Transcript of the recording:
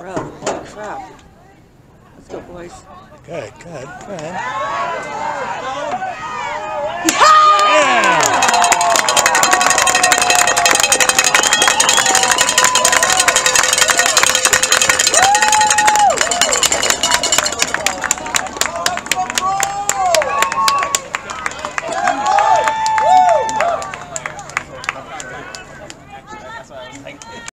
Holy crap. Let's go, boys. Good, good, good. like this.